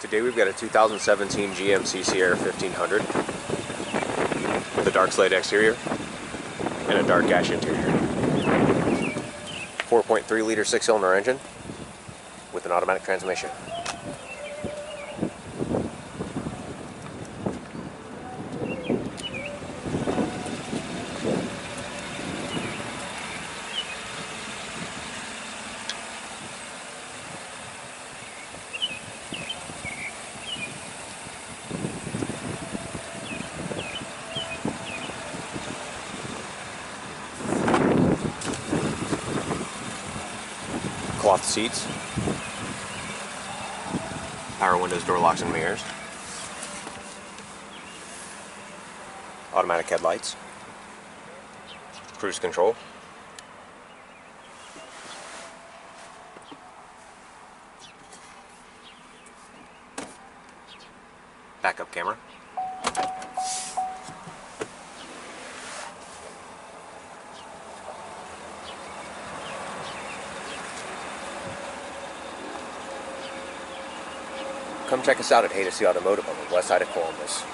Today we've got a 2017 GMC Sierra 1500 with a dark slate exterior and a dark ash interior. 4.3 liter six cylinder engine with an automatic transmission. Cloth seats, power windows, door locks and mirrors, automatic headlights, cruise control, backup camera, Come check us out at Haydocy Automotive on the west side of Columbus.